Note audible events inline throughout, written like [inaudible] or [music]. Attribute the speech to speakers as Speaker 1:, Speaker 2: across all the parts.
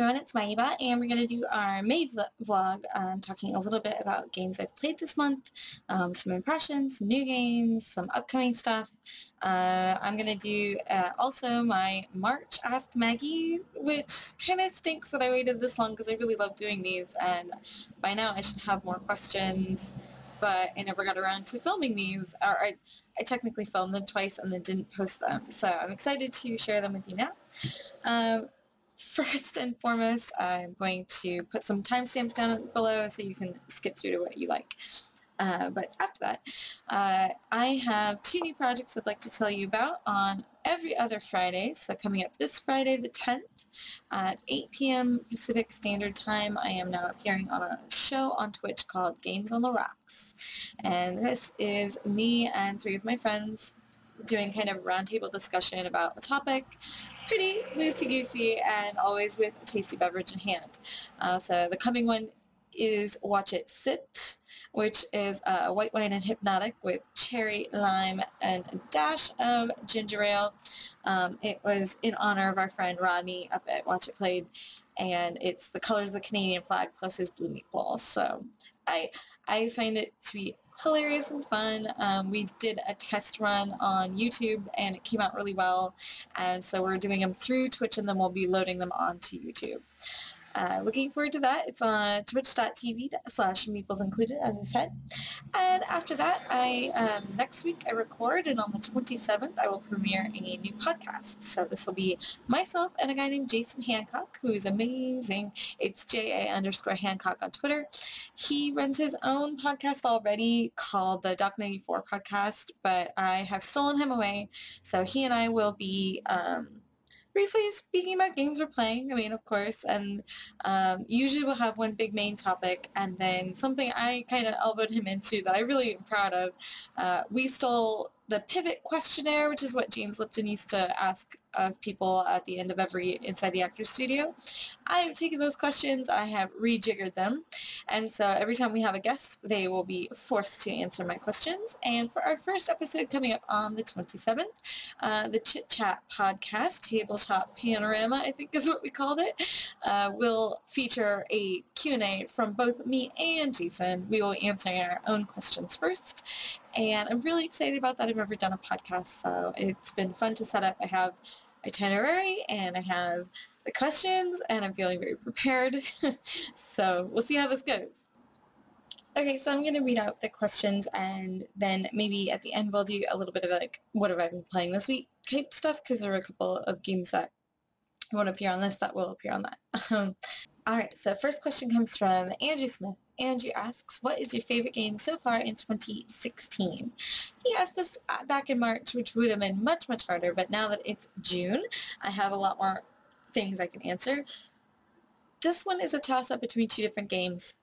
Speaker 1: everyone, it's Maiba, and we're going to do our May vlog, um, talking a little bit about games I've played this month, um, some impressions, some new games, some upcoming stuff. Uh, I'm going to do uh, also my March Ask Maggi, which kind of stinks that I waited this long because I really love doing these, and by now I should have more questions, but I never got around to filming these, or I, I technically filmed them twice and then didn't post them, so I'm excited to share them with you now. Um, First and foremost, I'm going to put some timestamps down below so you can skip through to what you like. Uh, but after that, uh, I have two new projects I'd like to tell you about on every other Friday. So coming up this Friday, the 10th, at 8 p.m. Pacific Standard Time, I am now appearing on a show on Twitch called Games on the Rocks. And this is me and three of my friends doing kind of roundtable discussion about a topic, pretty loosey-goosey and always with a tasty beverage in hand. Uh, so the coming one is Watch It Sit, which is a white wine and Hpnotiq with cherry, lime, and a dash of ginger ale. Um, it was in honor of our friend Rodney up at Watch It Played, and it's the colors of the Canadian flag plus his blue meatballs. So I I find it to be hilarious and fun. Um, we did a test run on YouTube and it came out really well and so we're doing them through Twitch and then we'll be loading them onto YouTube. Uh, looking forward to that. It's on twitch.tv slash meeples included, as I said. And after that, I um, next week I record, and on the 27th I will premiere a new podcast. So this will be myself and a guy named Jason Hancock, who is amazing. It's J-A underscore Hancock on Twitter. He runs his own podcast already called the Doc 94 Podcast, but I have stolen him away. So he and I will be... Um, briefly speaking about games we're playing, I mean, of course, and um, usually we'll have one big main topic and then something I kind of elbowed him into that I really am proud of. Uh, we stole the pivot questionnaire, which is what James Lipton used to ask of people at the end of every Inside the Actors Studio. I have taken those questions, I have rejiggered them, and so every time we have a guest, they will be forced to answer my questions. And for our first episode coming up on the 27th, uh, the Chit Chat podcast, Tabletop Panorama, I think is what we called it, uh, will feature a Q&A from both me and Jason. We will answer our own questions first, and I'm really excited about that. I've never done a podcast, so it's been fun to set up. I have itinerary and I have the questions and I'm feeling very prepared. [laughs] so we'll see how this goes. Okay, so I'm going to read out the questions and then maybe at the end we'll do a little bit of like what have I been playing this week type stuff because there are a couple of games that won't appear on this that will appear on that. [laughs] Alright, so first question comes from Andrew Smith. Andrew asks, what is your favorite game so far in 2016? He asked this uh, back in March, which would have been much, much harder, but now that it's June, I have a lot more things I can answer. This one is a toss-up between two different games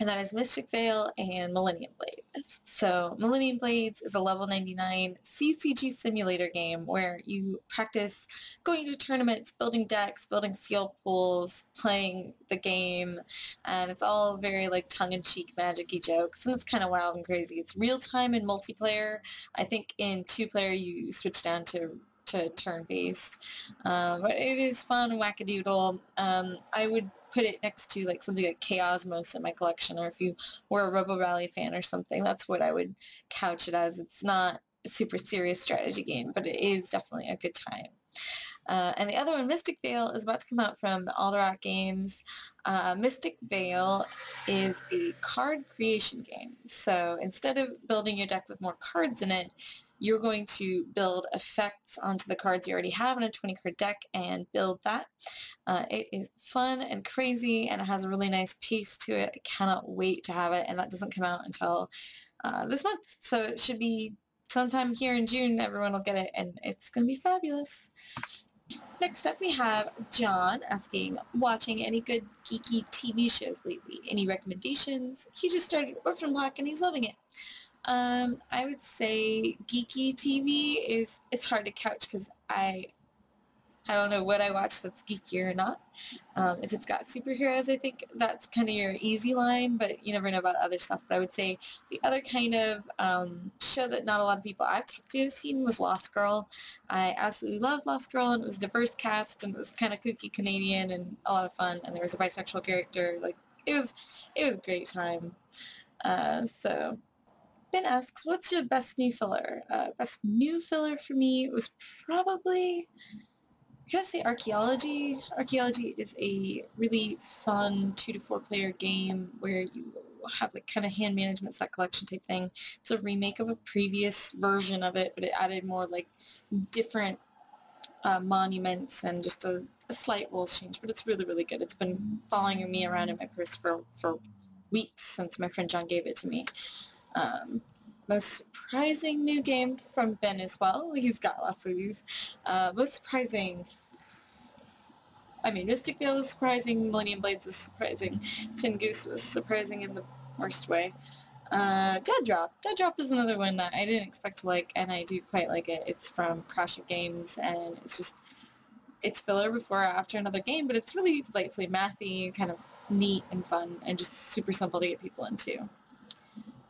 Speaker 1: and that is Mystic Vale and Millennium Blades. So Millennium Blades is a level 99 CCG simulator game where you practice going to tournaments, building decks, building skill pools, playing the game, and it's all very like tongue-in-cheek magic-y jokes, and it's kind of wild and crazy. It's real-time and multiplayer. I think in two-player you switch down to to turn-based. Um, but it is fun, wackadoodle. Um, I would put it next to like something like Chaosmos in my collection, or if you were a Robo Rally fan or something, that's what I would couch it as. It's not a super serious strategy game, but it is definitely a good time. Uh, and the other one, Mystic Vale, is about to come out from the Alderac Games. Uh, Mystic Vale is a card creation game. So instead of building your deck with more cards in it, you're going to build effects onto the cards you already have in a 20 card deck and build that. Uh, it is fun and crazy and it has a really nice pace to it. I cannot wait to have it and that doesn't come out until uh, this month. So it should be sometime here in June everyone will get it and it's going to be fabulous. Next up we have John asking, watching any good geeky TV shows lately? Any recommendations? He just started Orphan Black and he's loving it. Um, I would say geeky TV is it's hard to couch because I I don't know what I watch that's geeky or not. Um, if it's got superheroes, I think that's kind of your easy line, but you never know about other stuff. But I would say the other kind of um, show that not a lot of people I've talked to have seen was Lost Girl. I absolutely loved Lost Girl, and it was diverse cast, and it was kind of kooky Canadian and a lot of fun, and there was a bisexual character. Like it was, it was a great time. Uh, so Ben asks, what's your best new filler? Uh, best new filler for me was probably I gotta say archaeology. Archaeology is a really fun two to four player game where you have like kind of hand management set collection type thing. It's a remake of a previous version of it, but it added more like different uh, monuments and just a, a, slight rules change. But it's really, really good. It's been following me around in my purse for, for weeks since my friend John gave it to me. Um, most surprising new game from Ben as well. [laughs] He's got lots of these. Uh, most surprising I mean, Mystic Vale was surprising, Millennium Blades was surprising, Tin Goose was surprising in the worst way. Uh, Dead Drop. Dead Drop is another one that I didn't expect to like, and I do quite like it. It's from Crash of Games, and it's just, it's filler before or after another game, but it's really delightfully mathy, kind of neat and fun, and just super simple to get people into.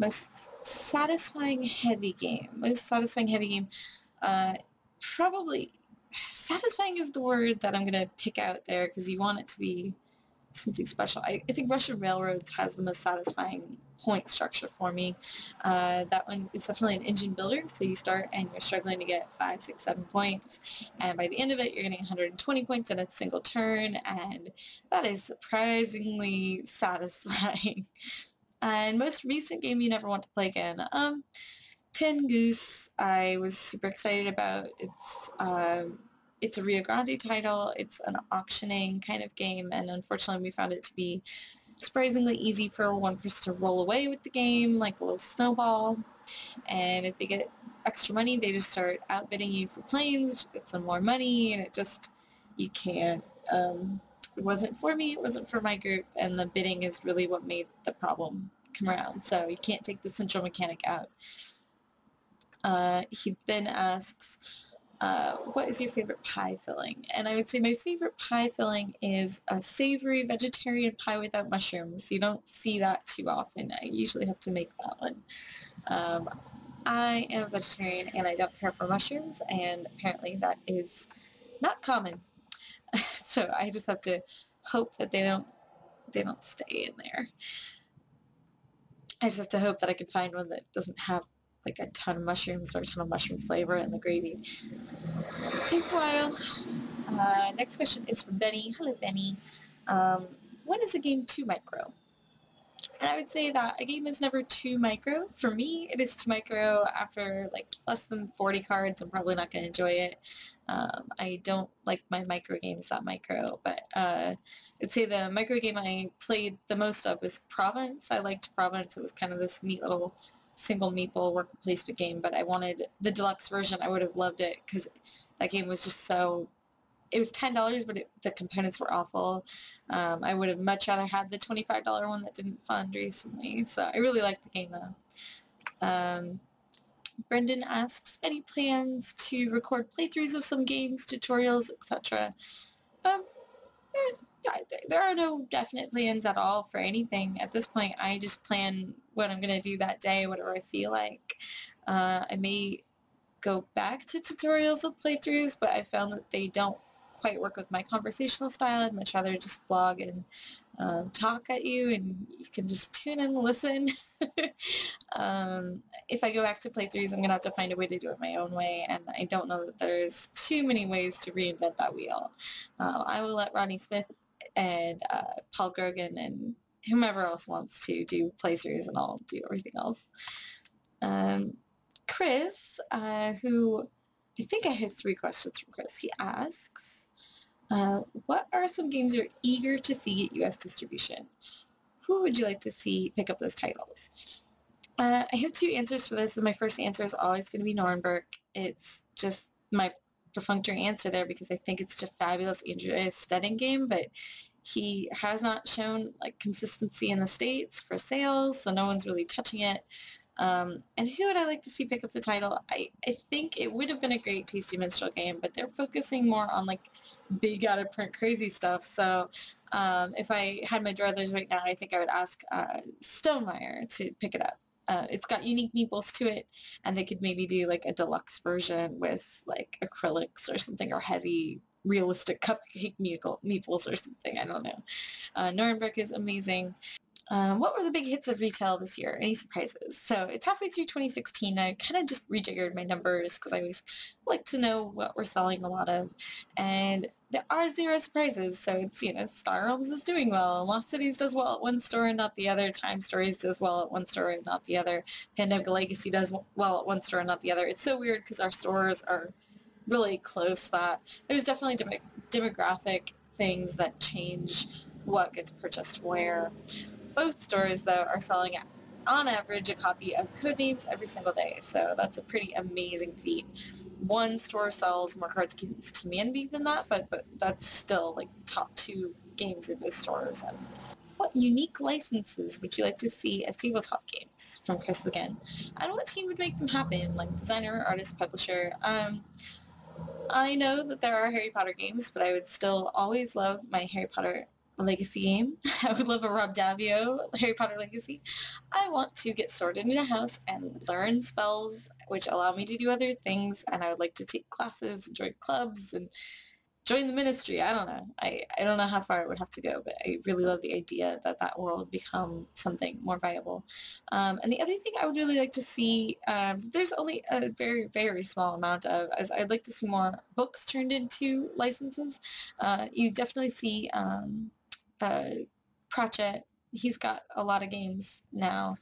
Speaker 1: Most satisfying heavy game. Most satisfying heavy game. Uh, probably satisfying is the word that I'm going to pick out there because you want it to be something special. I, I, think Russian Railroads has the most satisfying point structure for me. Uh, that one is definitely an engine builder, so you start and you're struggling to get five, six, seven points, and by the end of it, you're getting 120 points in a single turn, and that is surprisingly [laughs] satisfying. And most recent game you never want to play again. Um, Tin Goose, I was super excited about. It's um, it's a Rio Grande title. It's an auctioning kind of game, and unfortunately, we found it to be surprisingly easy for one person to roll away with the game, like a little snowball. And if they get extra money, they just start outbidding you for planes, which gets them more money, and it just you can't. Um, it wasn't for me. It wasn't for my group, and the bidding is really what made the problem come around. So you can't take the central mechanic out. Uh, he then asks, uh, what is your favorite pie filling? And I would say my favorite pie filling is a savory vegetarian pie without mushrooms. You don't see that too often. I usually have to make that one. Um, I am a vegetarian and I don't care for mushrooms and apparently that is not common. [laughs] so I just have to hope that they don't they don't stay in there. I just have to hope that I can find one that doesn't have like a ton of mushrooms or a ton of mushroom flavor in the gravy. It takes a while. Uh, next question is from Benny. Hello, Benny. Um, when is a game too micro? And I would say that a game is never too micro. For me, it is too micro after like less than 40 cards. I'm probably not going to enjoy it. Um, I don't like my micro games that micro, but uh, I'd say the micro game I played the most of was Province. I liked Province. It was kind of this neat little single meeple worker placement game, but I wanted the deluxe version. I would have loved it because that game was just so. It was ten dollars, but it, the components were awful. Um, I would have much rather had the twenty-five dollar one that didn't fund recently. So I really like the game though. Um, Brendan asks, any plans to record playthroughs of some games, tutorials, etc.? Um, eh, there are no definite plans at all for anything. At this point, I just plan what I'm going to do that day, whatever I feel like. Uh, I may go back to tutorials of playthroughs, but I found that they don't quite work with my conversational style. I'd much rather just vlog and um, talk at you and you can just tune in and listen. [laughs] um, if I go back to playthroughs, I'm going to have to find a way to do it my own way, and I don't know that there's too many ways to reinvent that wheel. Uh, I will let Rodney Smith and uh, Paul Grogan and whomever else wants to do playthroughs and I'll do everything else. Um, Chris, uh, who I think I have three questions from Chris. He asks, uh, what are some games you're eager to see get U.S. distribution? Who would you like to see pick up those titles? Uh, I have two answers for this, and my first answer is always going to be Nuremberg. It's just my perfunctory answer there because I think it's just fabulous Andreas Steding game, but he has not shown like consistency in the States for sales, so no one's really touching it. Um, and who would I like to see pick up the title? I, I think it would have been a great Tasty Minstrel game, but they're focusing more on like big out of print crazy stuff. So um, if I had my druthers right now, I think I would ask uh, Stonemaier to pick it up. Uh, it's got unique meeples to it, and they could maybe do like a deluxe version with like acrylics or something, or heavy realistic cupcake meeples or something. I don't know. Uh, Nuremberg is amazing. Um, what were the big hits of retail this year? Any surprises? So it's halfway through 2016. I kind of just rejiggered my numbers because I always like to know what we're selling a lot of. And there are zero surprises. So it's, you know, Star Realms is doing well. And Lost Cities does well at one store and not the other. Time Stories does well at one store and not the other. Pandemic Legacy does well at one store and not the other. It's so weird because our stores are really close that there's definitely dem demographic things that change what gets purchased where. Both stores, though, are selling on average a copy of Codenames every single day, so that's a pretty amazing feat. One store sells more cards against humanity than that, but, but that's still like top two games in those stores. And what unique licenses would you like to see as tabletop games from Chris again? And what team would make them happen, like designer, artist, publisher? Um, I know that there are Harry Potter games, but I would still always love my Harry Potter Legacy game. [laughs] I would love a Rob Daviau Harry Potter Legacy. I want to get sorted in a house and learn spells which allow me to do other things and I would like to take classes, join clubs and join the ministry. I don't know. I, I don't know how far it would have to go, but I really love the idea that that world become something more viable. Um, and the other thing I would really like to see, um, there's only a very, very small amount of, as I'd like to see more books turned into licenses. Uh, you definitely see um, uh, Pratchett. He's got a lot of games now,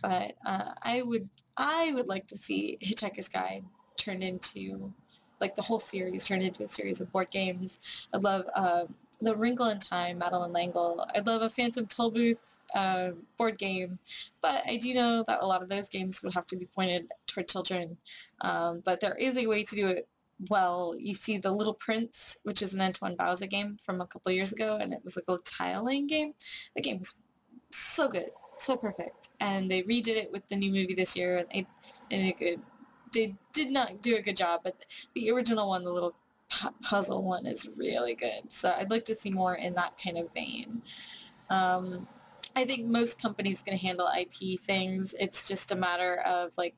Speaker 1: but uh, I would I would like to see Hitchhiker's Guide turned into like the whole series turned into a series of board games. I'd love uh, the Wrinkle in Time, Madeleine L'Engle. I'd love a Phantom Tollbooth uh, board game, but I do know that a lot of those games would have to be pointed toward children. Um, but there is a way to do it well, you see The Little Prince, which is an Antoine Bauza game from a couple years ago, and it was like a tile laying game. The game was so good, so perfect. And they redid it with the new movie this year, and they did a good. They did not do a good job, but the original one, the little puzzle one, is really good. So I'd like to see more in that kind of vein. Um, I think most companies can handle IP things. It's just a matter of like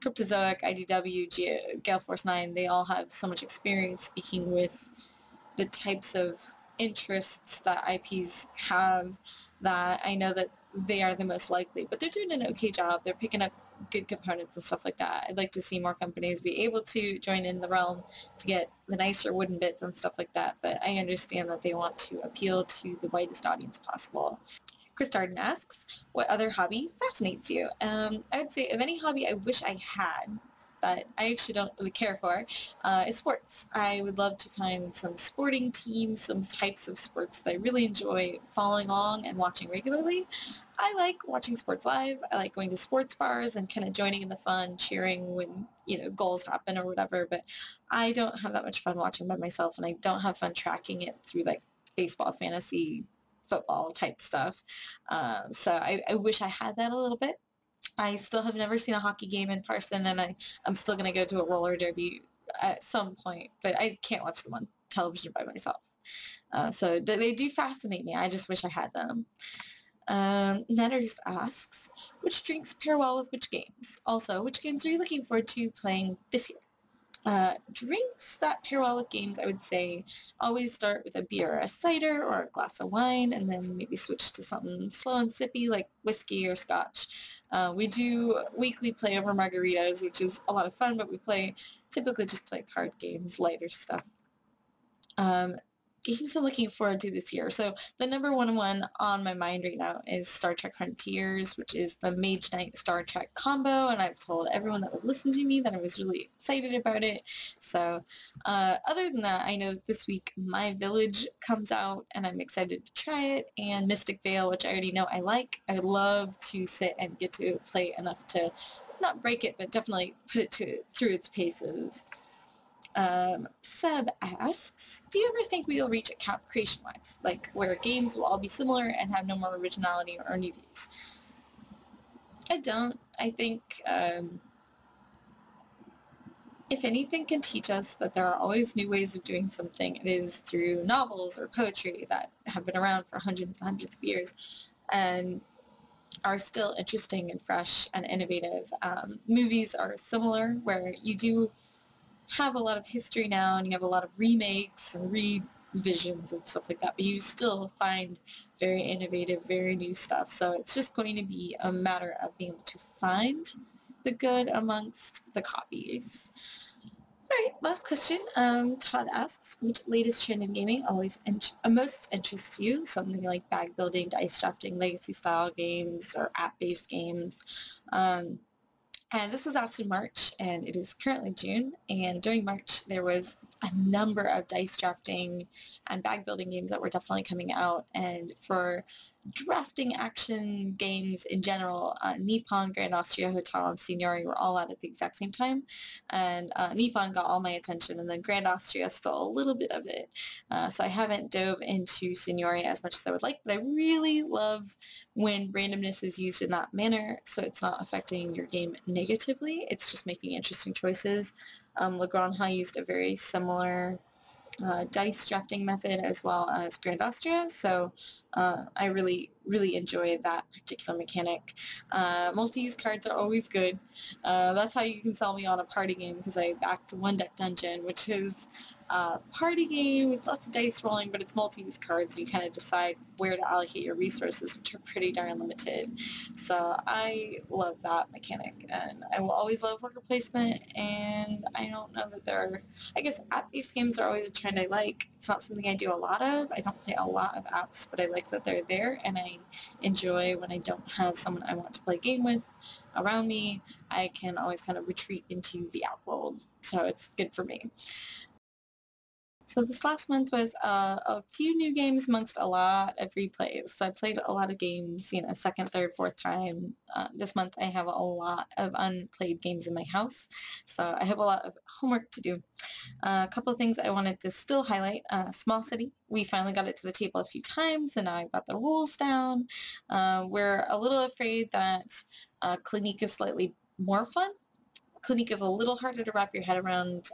Speaker 1: Cryptozoic, IDW, G- Gale Force 9, they all have so much experience speaking with the types of interests that IPs have that I know that they are the most likely. But they're doing an okay job. They're picking up good components and stuff like that. I'd like to see more companies be able to join in the realm to get the nicer wooden bits and stuff like that. But I understand that they want to appeal to the widest audience possible. Chris Darden asks, what other hobby fascinates you? Um, I would say of any hobby I wish I had that I actually don't really care for uh, is sports. I would love to find some sporting teams, some types of sports that I really enjoy following along and watching regularly. I like watching sports live. I like going to sports bars and kind of joining in the fun, cheering when, you know, goals happen or whatever, but I don't have that much fun watching by myself and I don't have fun tracking it through like baseball fantasy football type stuff. Um, so I, I wish I had that a little bit. I still have never seen a hockey game in person, and I, I'm still going to go to a roller derby at some point, but I can't watch them on television by myself. Uh, so they, they do fascinate me. I just wish I had them. Um, Netters asks, which drinks pair well with which games? Also, which games are you looking forward to playing this year? Uh, drinks that pair well with games, I would say always start with a beer or a cider or a glass of wine and then maybe switch to something slow and sippy like whiskey or scotch. Uh, we do weekly play over margaritas, which is a lot of fun, but we play typically just play card games, lighter stuff. Um, games I'm looking forward to this year. So the number one one on my mind right now is Star Trek Frontiers, which is the Mage Knight Star Trek combo, and I've told everyone that would listen to me that I was really excited about it. So uh, other than that, I know this week My Village comes out, and I'm excited to try it, and Mystic Vale, which I already know I like. I love to sit and get to play enough to not break it, but definitely put it to through its paces. Um, Seb asks, do you ever think we will reach a cap creation-wise, like where games will all be similar and have no more originality or new views? I don't. I think um, if anything can teach us that there are always new ways of doing something, it is through novels or poetry that have been around for hundreds and hundreds of years and are still interesting and fresh and innovative. Um, movies are similar where you do have a lot of history now and you have a lot of remakes and revisions and stuff like that, but you still find very innovative, very new stuff. So it's just going to be a matter of being able to find the good amongst the copies. Alright, last question. Um, Todd asks, which latest trend in gaming always int uh, most interests you? Something like bag building, dice drafting, legacy style games, or app-based games. Um, and this was in March, and it is currently June. And during March, there was a number of dice drafting and bag building games that were definitely coming out. And for drafting action games in general, uh, Nippon, Grand Austria Hotel, and Signori were all out at the exact same time. And uh, Nippon got all my attention, and then Grand Austria stole a little bit of it. Uh, so I haven't dove into Signori as much as I would like, but I really love when randomness is used in that manner, so it's not affecting your game negatively. It's just making interesting choices. Um, Le Grand Haut used a very similar uh, dice drafting method as well as Grand Austria, so uh, I really, really enjoy that particular mechanic. Uh, multi-use cards are always good. Uh, that's how you can sell me on a party game because I backed One Deck Dungeon, which is a party game with lots of dice rolling, but it's multi-use cards. You kind of decide where to allocate your resources, which are pretty darn limited. So I love that mechanic, and I will always love worker placement, and I don't know that there are, I guess app-based games are always a trend I like. It's not something I do a lot of. I don't play a lot of apps, but I like that they're there, and I enjoy when I don't have someone I want to play a game with around me, I can always kind of retreat into the app world. So it's good for me. So this last month was uh, a few new games amongst a lot of replays. So I played a lot of games, you know, second, third, fourth time. Uh, this month I have a lot of unplayed games in my house. So I have a lot of homework to do. Uh, a couple of things I wanted to still highlight. Uh, Small City, we finally got it to the table a few times and now I've got the rules down. Uh, we're a little afraid that uh, Clinic is slightly more fun. Clinic is a little harder to wrap your head around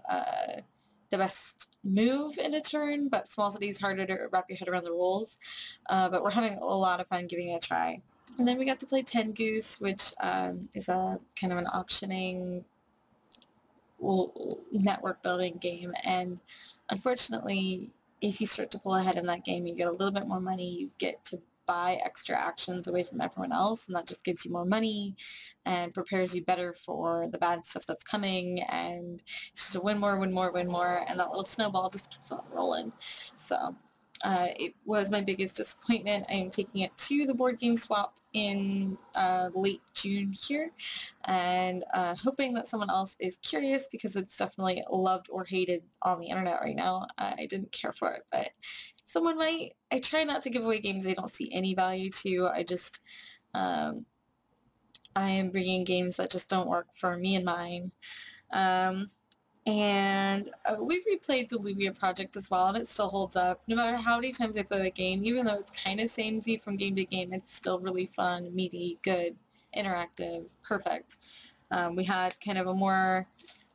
Speaker 1: the best move in a turn, but Small City is harder to wrap your head around the rules. Uh, but we're having a lot of fun giving it a try. And then we got to play Tin Goose, which um, is a kind of an auctioning network building game. And unfortunately, if you start to pull ahead in that game, you get a little bit more money. You get to buy extra actions away from everyone else and that just gives you more money and prepares you better for the bad stuff that's coming and it's just a win more, win more, win more and that little snowball just keeps on rolling. So uh, it was my biggest disappointment. I am taking it to the board game swap in uh, late June here and uh, hoping that someone else is curious because it's definitely loved or hated on the internet right now. I didn't care for it, but someone might. I try not to give away games I don't see any value to. I just, um, I am bringing games that just don't work for me and mine. Um, and uh, we replayed Dilluvia project as well, and it still holds up. No matter how many times I play the game, even though it's kind of samey from game to game, it's still really fun, meaty, good, interactive, perfect. Um, we had kind of a more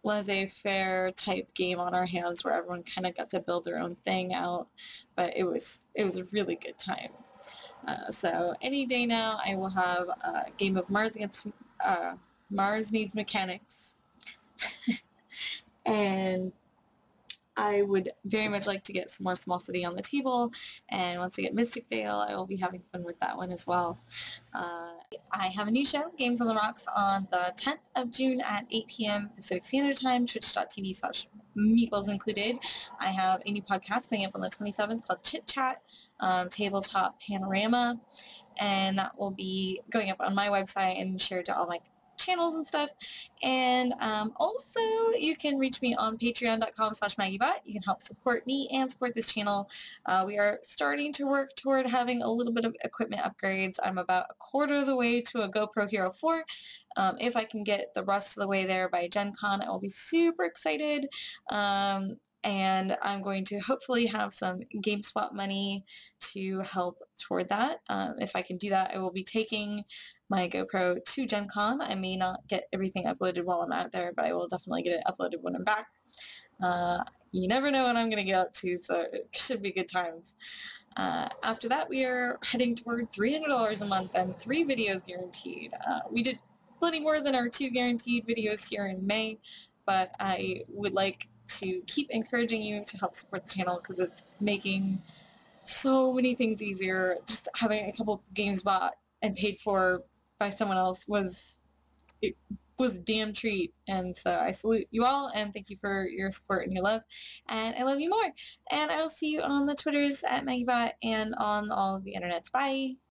Speaker 1: laissez-faire type game on our hands where everyone kind of got to build their own thing out, but it was it was a really good time. Uh, so any day now, I will have a game of Mars against uh, Mars Needs Mechanics, [laughs] and I would very much like to get some more Small City on the table, and once I get Mystic Vale, I will be having fun with that one as well. Uh, I have a new show, Games on the Rocks, on the 10th of June at 8 p.m. Pacific Standard Time, twitch.tv slash meeples included. I have a new podcast coming up on the 27th called Chit Chat, um, Tabletop Panorama, and that will be going up on my website and shared to all my channels and stuff. And um, also, you can reach me on patreon.com slash maggibot. You can help support me and support this channel. Uh, we are starting to work toward having a little bit of equipment upgrades. I'm about a quarter of the way to a GoPro Hero 4. Um, if I can get the rest of the way there by Gen Con, I will be super excited. Um, and I'm going to hopefully have some GameSpot money to help toward that. Um, if I can do that, I will be taking my GoPro to Gen Con. I may not get everything uploaded while I'm out there, but I will definitely get it uploaded when I'm back. Uh, you never know when I'm going to get up to, so it should be good times. Uh, after that, we are heading toward $300 a month and three videos guaranteed. Uh, we did plenty more than our two guaranteed videos here in May, but I would like to keep encouraging you to help support the channel because it's making so many things easier. Just having a couple games bought and paid for by someone else was it was a damn treat. And so I salute you all and thank you for your support and your love. And I love you more. And I'll see you on the Twitters at Maggibot and on all of the internets. Bye!